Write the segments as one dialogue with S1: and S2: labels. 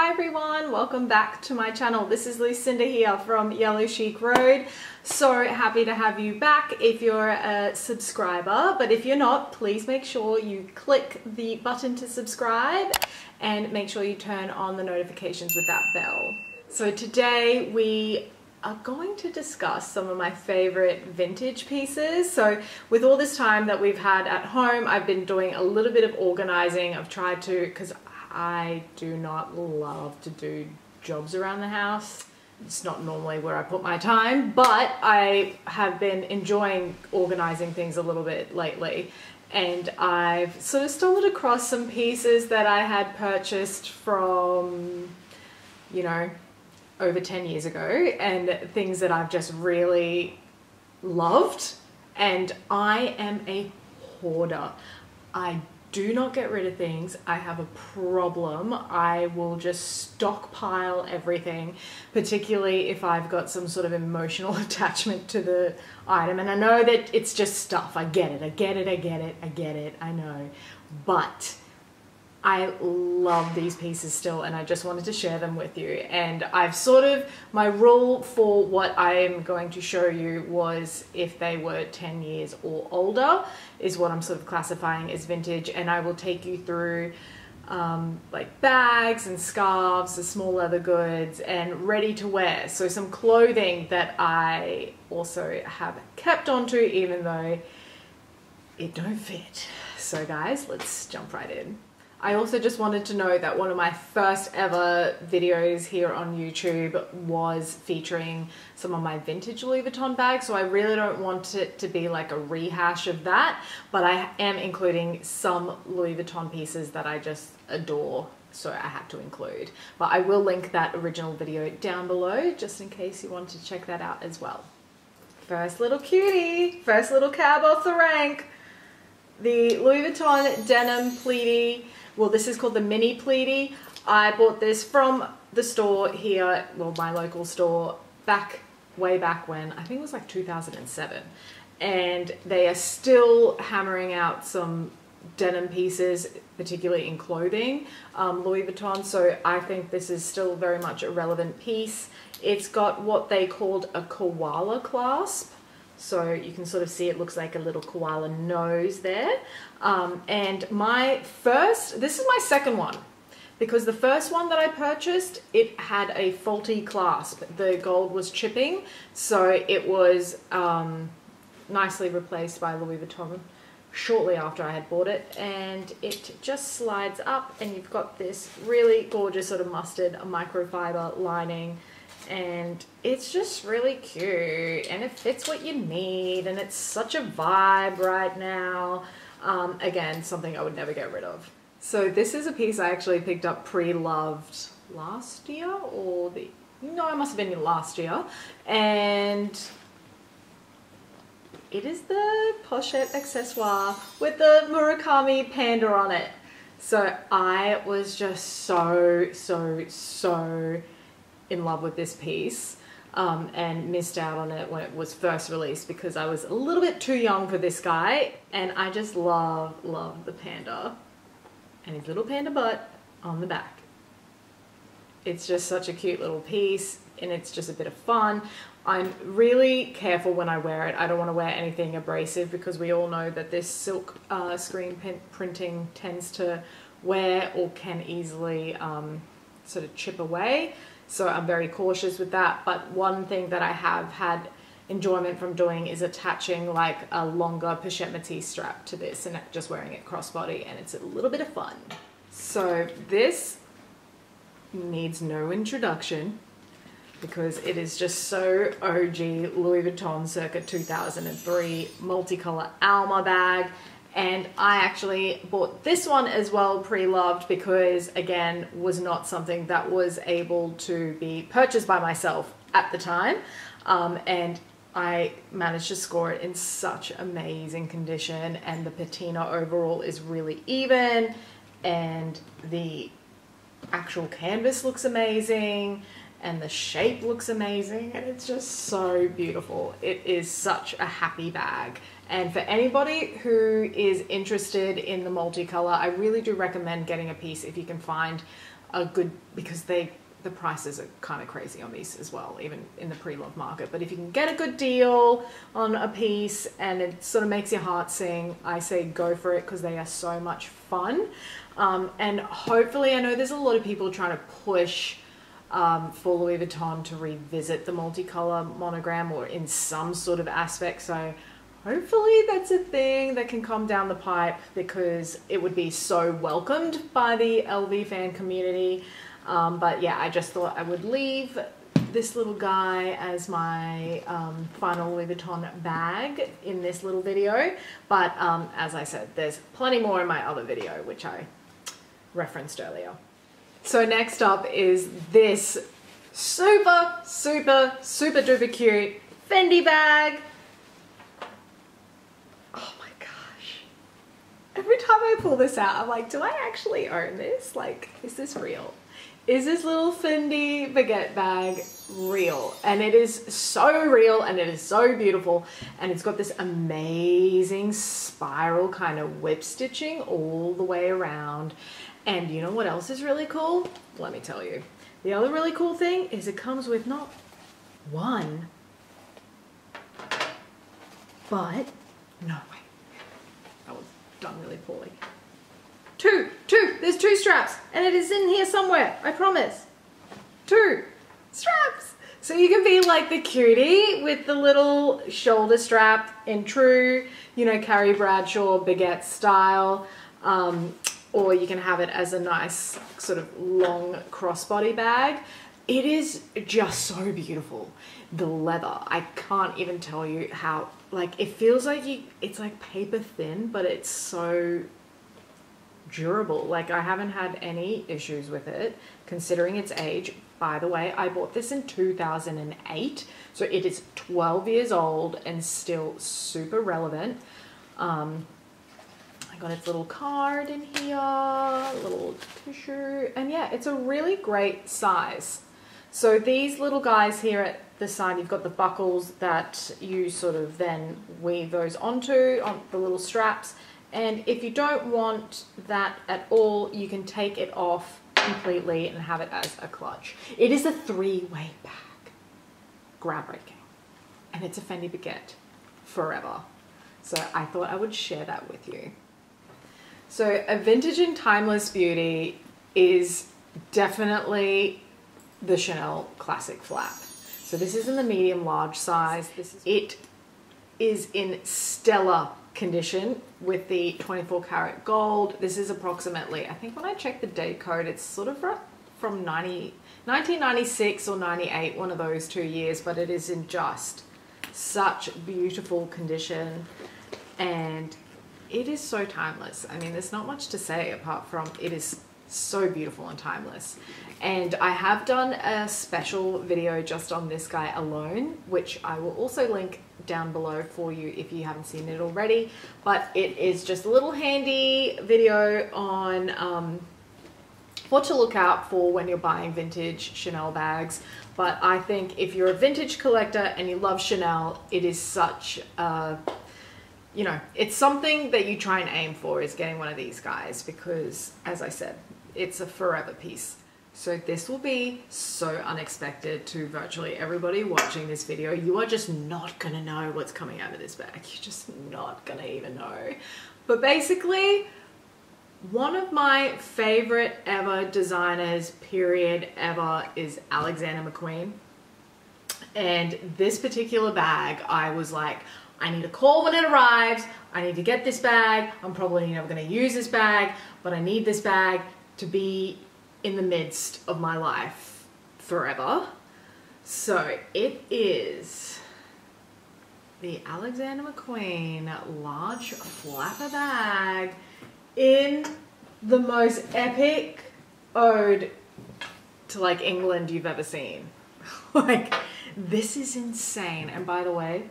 S1: Hi everyone, welcome back to my channel. This is Lucinda here from Yellow Chic Road. So happy to have you back if you're a subscriber, but if you're not, please make sure you click the button to subscribe and make sure you turn on the notifications with that bell. So today we are going to discuss some of my favorite vintage pieces. So with all this time that we've had at home, I've been doing a little bit of organizing. I've tried to, because I do not love to do jobs around the house. It's not normally where I put my time, but I have been enjoying organizing things a little bit lately. And I've sort of stumbled across some pieces that I had purchased from, you know, over 10 years ago and things that I've just really loved. And I am a hoarder. I do not get rid of things. I have a problem. I will just stockpile everything, particularly if I've got some sort of emotional attachment to the item. And I know that it's just stuff. I get it. I get it. I get it. I get it. I know. But I love these pieces still and I just wanted to share them with you. And I've sort of, my rule for what I am going to show you was if they were 10 years or older is what I'm sort of classifying as vintage. And I will take you through um, like bags and scarves, the small leather goods and ready to wear. So some clothing that I also have kept onto even though it don't fit. So guys, let's jump right in. I also just wanted to know that one of my first ever videos here on YouTube was featuring some of my vintage Louis Vuitton bags. So I really don't want it to be like a rehash of that, but I am including some Louis Vuitton pieces that I just adore. So I had to include, but I will link that original video down below just in case you want to check that out as well. First little cutie, first little cab off the rank. The Louis Vuitton Denim Pleaty well, this is called the Mini Pleaty. I bought this from the store here, well, my local store, back, way back when, I think it was like 2007. And they are still hammering out some denim pieces, particularly in clothing, um, Louis Vuitton. So I think this is still very much a relevant piece. It's got what they called a koala clasp. So you can sort of see it looks like a little koala nose there. Um, and my first, this is my second one because the first one that I purchased, it had a faulty clasp. The gold was chipping, so it was um, nicely replaced by Louis Vuitton shortly after I had bought it and it just slides up and you've got this really gorgeous sort of mustard microfiber lining and it's just really cute and it fits what you need and it's such a vibe right now. Um, again, something I would never get rid of. So this is a piece I actually picked up pre-loved last year or the, no, it must have been last year. And it is the pochette accessoire with the Murakami panda on it. So I was just so, so, so in love with this piece um, and missed out on it when it was first released because I was a little bit too young for this guy and I just love, love the panda and his little panda butt on the back. It's just such a cute little piece and it's just a bit of fun. I'm really careful when I wear it. I don't want to wear anything abrasive because we all know that this silk uh, screen printing tends to wear or can easily um, sort of chip away. So I'm very cautious with that. But one thing that I have had enjoyment from doing is attaching like a longer métis strap to this and just wearing it crossbody and it's a little bit of fun. So this needs no introduction because it is just so OG Louis Vuitton circa 2003 multicolor Alma bag and I actually bought this one as well pre-loved because again was not something that was able to be purchased by myself at the time um, and I managed to score it in such amazing condition and the patina overall is really even and the actual canvas looks amazing and the shape looks amazing and it's just so beautiful. It is such a happy bag. And for anybody who is interested in the multicolor, I really do recommend getting a piece if you can find a good because they the prices are kind of crazy on these as well, even in the pre-love market. But if you can get a good deal on a piece and it sort of makes your heart sing, I say go for it because they are so much fun. Um, and hopefully, I know there's a lot of people trying to push um, for Louis Vuitton to revisit the multicolor monogram or in some sort of aspect. So hopefully that's a thing that can come down the pipe because it would be so welcomed by the LV fan community. Um, but yeah, I just thought I would leave this little guy as my um, final Louis Vuitton bag in this little video. But um, as I said, there's plenty more in my other video, which I referenced earlier. So next up is this super, super, super duper cute Fendi bag. Oh my gosh. Every time I pull this out, I'm like, do I actually own this? Like, is this real? is this little Fendi baguette bag real? And it is so real and it is so beautiful. And it's got this amazing spiral kind of whip stitching all the way around. And you know what else is really cool? Let me tell you. The other really cool thing is it comes with not one, but, no, was done really poorly. Two, two, there's two straps and it is in here somewhere, I promise. Two straps. So you can be like the cutie with the little shoulder strap in true, you know, Carrie Bradshaw baguette style. Um, or you can have it as a nice sort of long crossbody bag. It is just so beautiful. The leather, I can't even tell you how, like, it feels like you, it's like paper thin, but it's so durable. Like I haven't had any issues with it considering its age. By the way, I bought this in 2008, so it is 12 years old and still super relevant. Um, I got its little card in here, little tissue, and yeah, it's a really great size. So these little guys here at the side, you've got the buckles that you sort of then weave those onto, on the little straps, and if you don't want that at all, you can take it off completely and have it as a clutch. It is a three-way bag. Groundbreaking. And it's a Fendi Baguette forever. So I thought I would share that with you. So a vintage and timeless beauty is definitely the Chanel Classic Flap. So this is in the medium large size. This is, it is in stellar condition with the 24 karat gold. This is approximately, I think when I checked the date code, it's sort of from 90, 1996 or 98, one of those two years, but it is in just such beautiful condition and it is so timeless. I mean, there's not much to say apart from it is so beautiful and timeless. And I have done a special video just on this guy alone, which I will also link down below for you if you haven't seen it already. But it is just a little handy video on um, what to look out for when you're buying vintage Chanel bags. But I think if you're a vintage collector and you love Chanel, it is such a you know, it's something that you try and aim for is getting one of these guys because, as I said, it's a forever piece. So this will be so unexpected to virtually everybody watching this video. You are just not gonna know what's coming out of this bag. You're just not gonna even know. But basically, one of my favorite ever designers, period, ever, is Alexander McQueen. And this particular bag, I was like, I need a call when it arrives. I need to get this bag. I'm probably never to use this bag, but I need this bag to be in the midst of my life forever. So it is the Alexander McQueen large flapper bag in the most epic ode to like England you've ever seen. like this is insane. And by the way,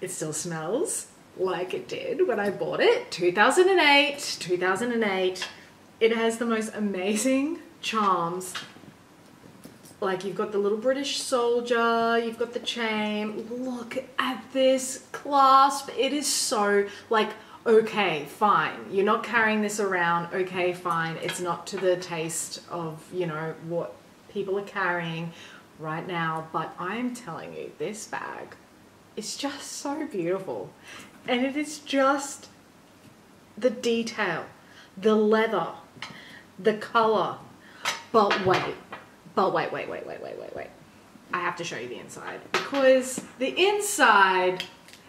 S1: it still smells like it did when I bought it. 2008, 2008. It has the most amazing charms. Like you've got the little British soldier, you've got the chain. Look at this clasp. It is so like okay, fine. You're not carrying this around. Okay, fine. It's not to the taste of, you know, what people are carrying right now. But I'm telling you, this bag is just so beautiful. And it is just the detail, the leather, the color. But wait, but wait, wait, wait, wait, wait, wait, wait. I have to show you the inside because the inside,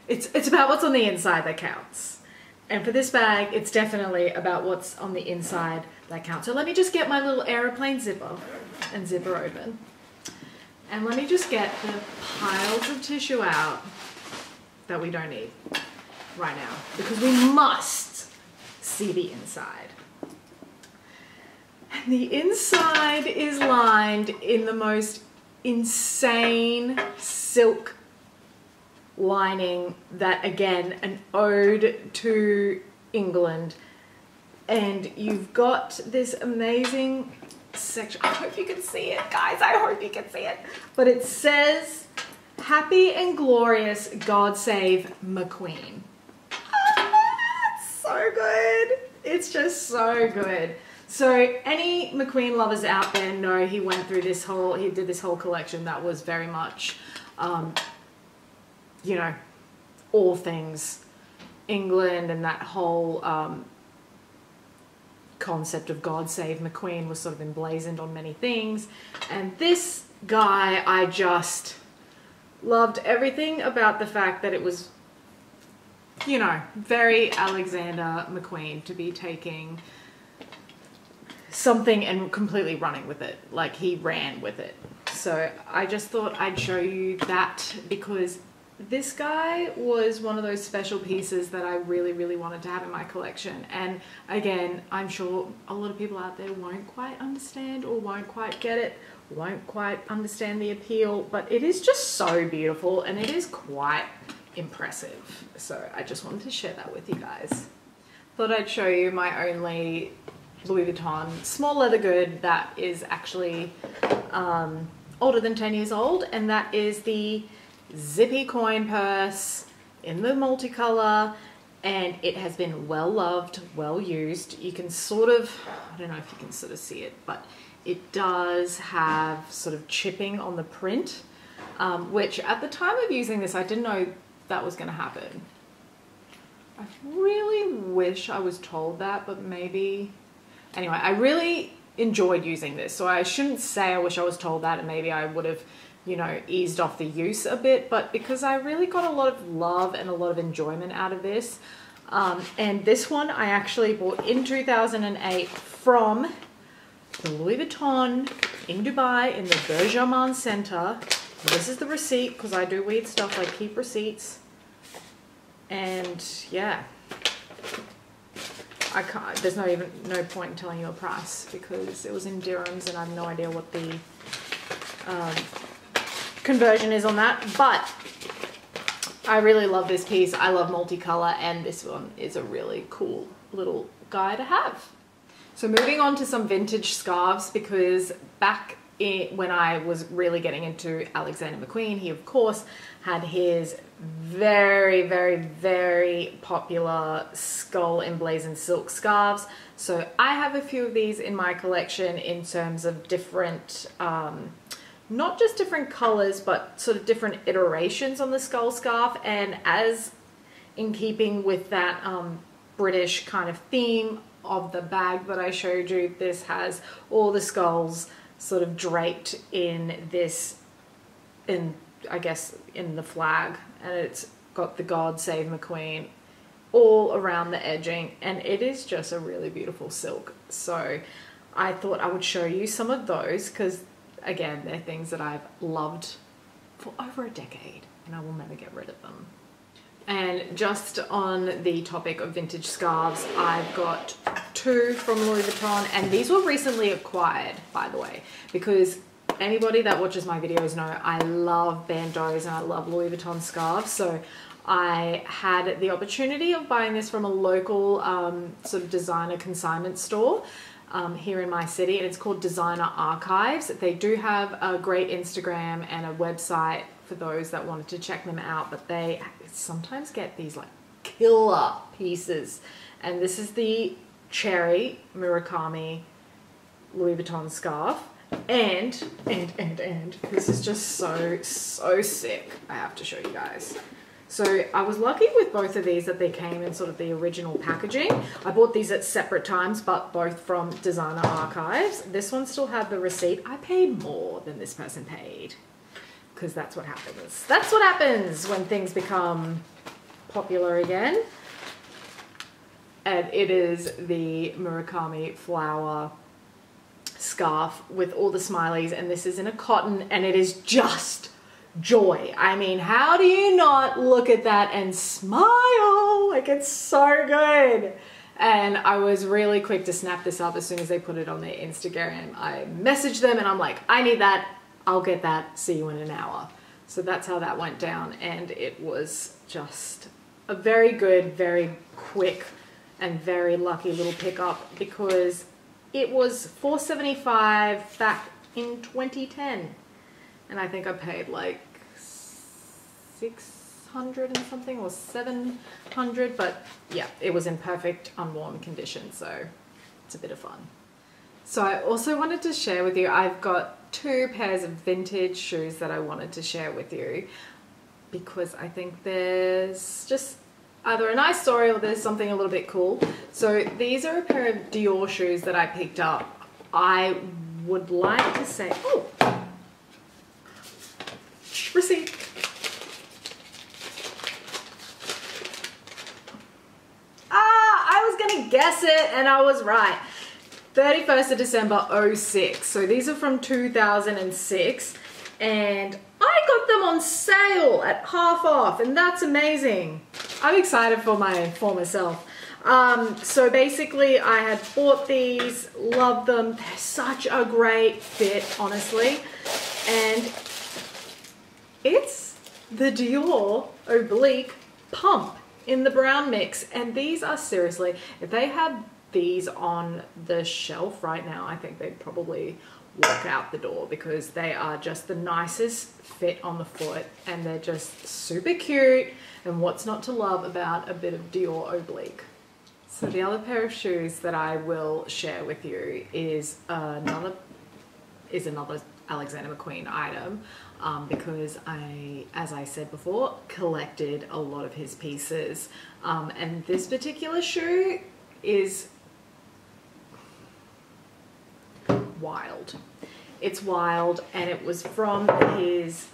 S1: it's, it's about what's on the inside that counts. And for this bag, it's definitely about what's on the inside that counts. So let me just get my little aeroplane zipper and zipper open. And let me just get the piles of tissue out that we don't need right now because we must see the inside. And the inside is lined in the most insane silk lining that again an ode to England. And you've got this amazing section. I hope you can see it guys. I hope you can see it. But it says happy and glorious God save McQueen so good it's just so good so any McQueen lovers out there know he went through this whole he did this whole collection that was very much um, you know, all things England and that whole um, concept of God Save McQueen was sort of emblazoned on many things. And this guy, I just loved everything about the fact that it was, you know, very Alexander McQueen to be taking something and completely running with it. Like he ran with it. So I just thought I'd show you that because this guy was one of those special pieces that I really, really wanted to have in my collection. And again, I'm sure a lot of people out there won't quite understand or won't quite get it, won't quite understand the appeal, but it is just so beautiful and it is quite impressive. So I just wanted to share that with you guys. Thought I'd show you my only Louis Vuitton small leather good that is actually um, older than 10 years old and that is the zippy coin purse in the multicolor and it has been well loved, well used. You can sort of, I don't know if you can sort of see it, but it does have sort of chipping on the print, um, which at the time of using this, I didn't know that was gonna happen. I really wish I was told that, but maybe, anyway, I really enjoyed using this. So I shouldn't say I wish I was told that and maybe I would have you know, eased off the use a bit, but because I really got a lot of love and a lot of enjoyment out of this. Um, and this one I actually bought in 2008 from Louis Vuitton in Dubai in the BurJuman Center. This is the receipt because I do weird stuff, I keep receipts. And yeah, I can't, there's no even, no point in telling you a price because it was in dirhams and I have no idea what the um, conversion is on that, but I really love this piece. I love multicolor and this one is a really cool little guy to have. So moving on to some vintage scarves because back in, when I was really getting into Alexander McQueen, he of course had his very, very, very popular skull emblazoned silk scarves. So I have a few of these in my collection in terms of different um, not just different colors, but sort of different iterations on the skull scarf. And as in keeping with that um, British kind of theme of the bag that I showed you, this has all the skulls sort of draped in this, in I guess in the flag, and it's got the God Save McQueen all around the edging, and it is just a really beautiful silk. So I thought I would show you some of those because again, they're things that I've loved for over a decade and I will never get rid of them. And just on the topic of vintage scarves, I've got two from Louis Vuitton and these were recently acquired, by the way, because anybody that watches my videos know I love bandeaus and I love Louis Vuitton scarves. So I had the opportunity of buying this from a local um, sort of designer consignment store um, here in my city and it's called Designer Archives. They do have a great Instagram and a website for those that wanted to check them out, but they sometimes get these like killer pieces. And this is the Cherry Murakami Louis Vuitton scarf. And, and, and, and, this is just so, so sick. I have to show you guys. So I was lucky with both of these that they came in sort of the original packaging. I bought these at separate times, but both from Designer Archives. This one still had the receipt. I paid more than this person paid because that's what happens. That's what happens when things become popular again. And it is the Murakami flower scarf with all the smileys and this is in a cotton and it is just joy. I mean, how do you not look at that and smile? Like it's so good. And I was really quick to snap this up as soon as they put it on their Instagram. I messaged them and I'm like, I need that. I'll get that. See you in an hour. So that's how that went down. And it was just a very good, very quick and very lucky little pickup because it was 475 back in 2010 and I think I paid like 600 and something or 700 but yeah it was in perfect unworn condition so it's a bit of fun. So I also wanted to share with you I've got two pairs of vintage shoes that I wanted to share with you because I think there's just either a nice story or there's something a little bit cool. So these are a pair of Dior shoes that I picked up. I would like to say, oh, receipt. Ah, I was gonna guess it and I was right. 31st of December 06. So these are from 2006 and I got them on sale at half off and that's amazing. I'm excited for my former self. Um, so basically I had bought these, loved them. They're such a great fit, honestly. And it's the Dior Oblique Pump in the brown mix. And these are seriously, if they had these on the shelf right now, I think they'd probably walk out the door because they are just the nicest fit on the foot and they're just super cute and what's not to love about a bit of Dior Oblique. So the other pair of shoes that I will share with you is another is another Alexander McQueen item um, because I, as I said before, collected a lot of his pieces. Um, and this particular shoe is wild. It's wild and it was from his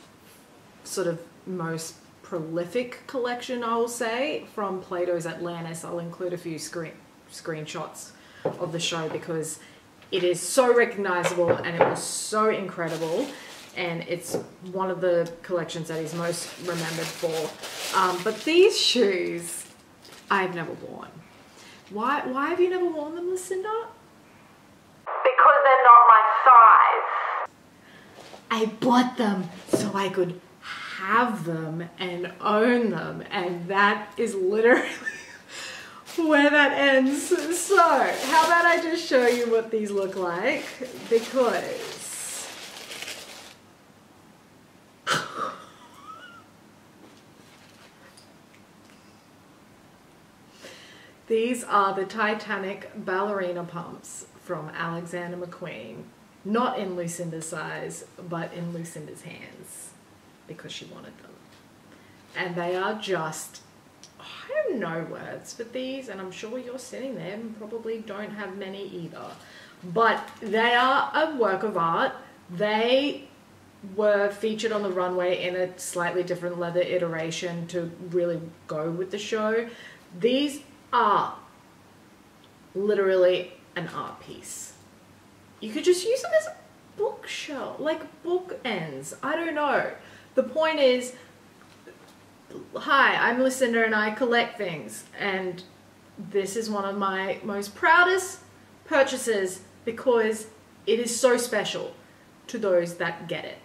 S1: sort of most prolific collection, I will say, from Plato's Atlantis. I'll include a few screen screenshots of the show because it is so recognizable and it was so incredible and it's one of the collections that he's most remembered for. Um, but these shoes, I've never worn. Why, why have you never worn them, Lucinda?
S2: Because they're not.
S1: I bought them so I could have them and own them, and that is literally where that ends. So, how about I just show you what these look like? Because These are the Titanic ballerina pumps from Alexander McQueen. Not in Lucinda's eyes, but in Lucinda's hands because she wanted them. And they are just, I have no words for these, and I'm sure you're sitting there and probably don't have many either. But they are a work of art. They were featured on the runway in a slightly different leather iteration to really go with the show. These are literally an art piece. You could just use them as a bookshelf, like bookends. I don't know. The point is, hi, I'm Lucinda and I collect things. And this is one of my most proudest purchases because it is so special to those that get it.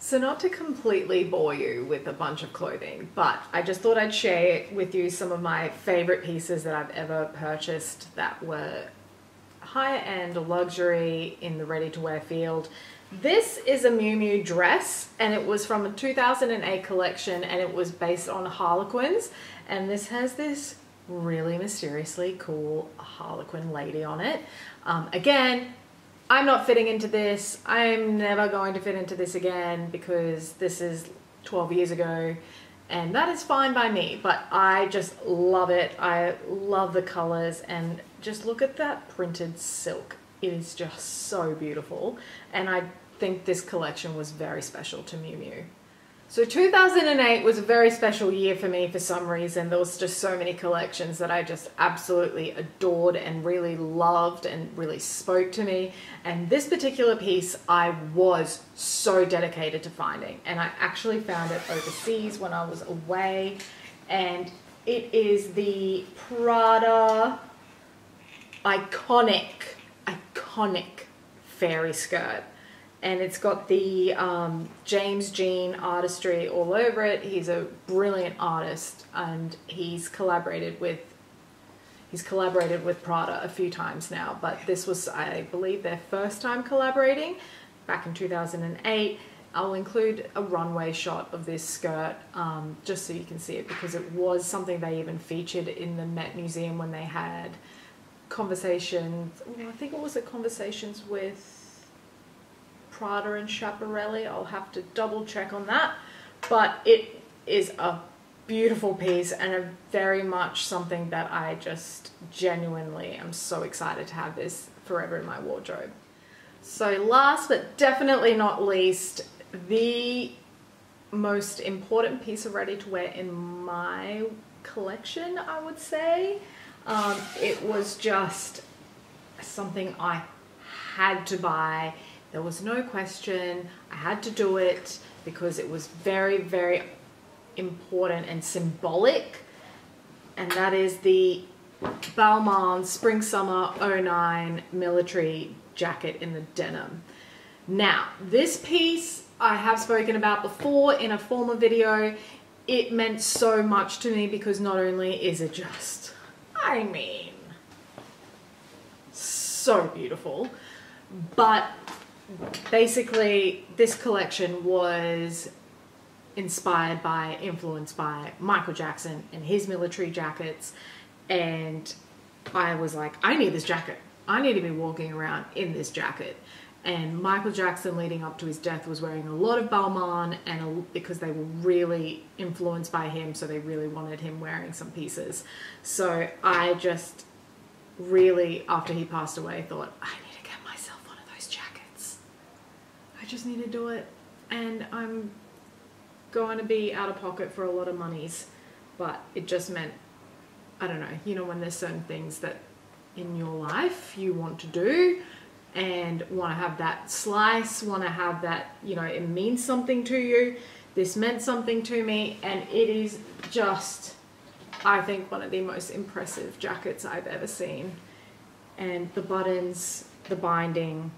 S1: So not to completely bore you with a bunch of clothing, but I just thought I'd share with you some of my favorite pieces that I've ever purchased that were higher end luxury in the ready to wear field. This is a Miu Miu dress and it was from a 2008 collection and it was based on Harlequins and this has this really mysteriously cool Harlequin lady on it. Um, again, I'm not fitting into this. I'm never going to fit into this again because this is 12 years ago and that is fine by me but I just love it I love the colors and just look at that printed silk it is just so beautiful and I think this collection was very special to Miu Miu. So 2008 was a very special year for me for some reason. There was just so many collections that I just absolutely adored and really loved and really spoke to me. And this particular piece I was so dedicated to finding. And I actually found it overseas when I was away. And it is the Prada iconic, iconic fairy skirt and it's got the um, James Jean artistry all over it. He's a brilliant artist, and he's collaborated with he's collaborated with Prada a few times now. But this was, I believe, their first time collaborating back in 2008. I'll include a runway shot of this skirt um, just so you can see it because it was something they even featured in the Met Museum when they had conversations. I think it was a conversations with Prada and Schiaparelli. I'll have to double check on that. But it is a beautiful piece and a very much something that I just genuinely am so excited to have this forever in my wardrobe. So last but definitely not least, the most important piece of ready to wear in my collection, I would say. Um, it was just something I had to buy there was no question. I had to do it because it was very, very important and symbolic. And that is the Balmain Spring Summer 09 military jacket in the denim. Now, this piece I have spoken about before in a former video. It meant so much to me because not only is it just, I mean, so beautiful, but basically this collection was inspired by, influenced by Michael Jackson and his military jackets. And I was like, I need this jacket. I need to be walking around in this jacket. And Michael Jackson, leading up to his death, was wearing a lot of Balmain, and a, because they were really influenced by him, so they really wanted him wearing some pieces. So I just really, after he passed away, thought I need to get myself one of those jackets I just need to do it and I'm going to be out of pocket for a lot of monies but it just meant I don't know you know when there's certain things that in your life you want to do and want to have that slice want to have that you know it means something to you this meant something to me and it is just I think one of the most impressive jackets I've ever seen and the buttons the binding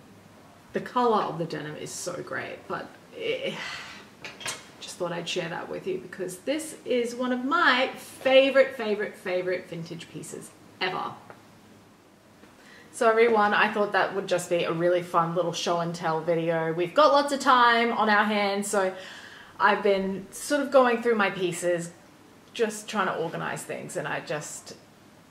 S1: the color of the denim is so great, but it, just thought I'd share that with you because this is one of my favorite, favorite, favorite vintage pieces ever. So everyone, I thought that would just be a really fun little show and tell video. We've got lots of time on our hands, so I've been sort of going through my pieces, just trying to organize things, and I just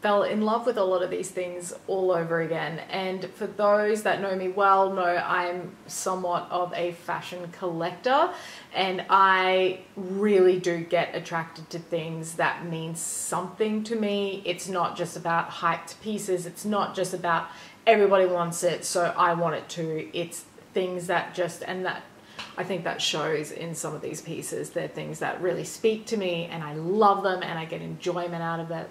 S1: fell in love with a lot of these things all over again. And for those that know me well, know I'm somewhat of a fashion collector and I really do get attracted to things that mean something to me. It's not just about hyped pieces, it's not just about everybody wants it, so I want it too. It's things that just, and that I think that shows in some of these pieces. They're things that really speak to me and I love them and I get enjoyment out of it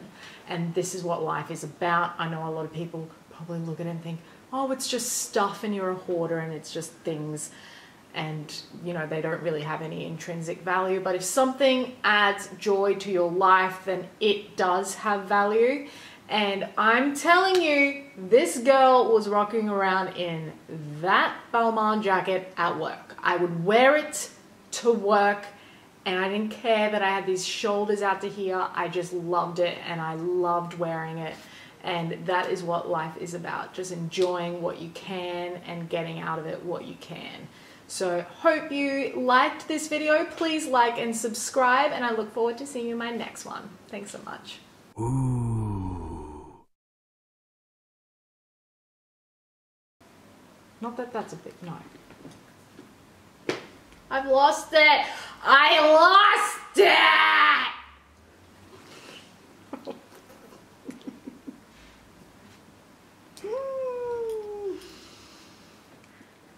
S1: and this is what life is about. I know a lot of people probably look at it and think, oh, it's just stuff and you're a hoarder and it's just things. And you know they don't really have any intrinsic value. But if something adds joy to your life then it does have value. And I'm telling you this girl was rocking around in that Balmain jacket at work. I would wear it to work and I didn't care that I had these shoulders out to here. I just loved it and I loved wearing it. And that is what life is about just enjoying what you can and getting out of it what you can. So, hope you liked this video. Please like and subscribe, and I look forward to seeing you in my next one. Thanks so much. Not that that's a big no. I've lost it. I lost it.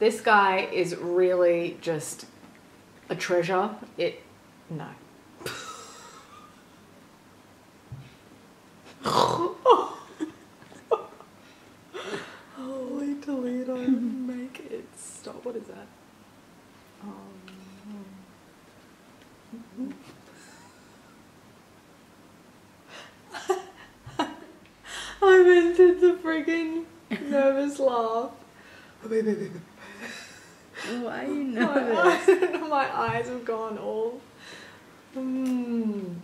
S1: this guy is really just a treasure. It no. Holy Toledo, make it stop. What is that? Um, I invented the friggin' nervous laugh.
S3: Why are you
S1: My,
S3: nervous?
S1: eyes, my eyes have gone all. Mm.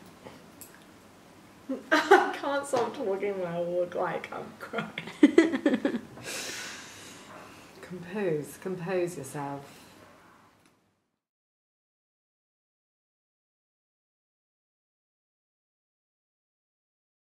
S1: I can't stop talking when I look like I'm crying. compose, compose yourself.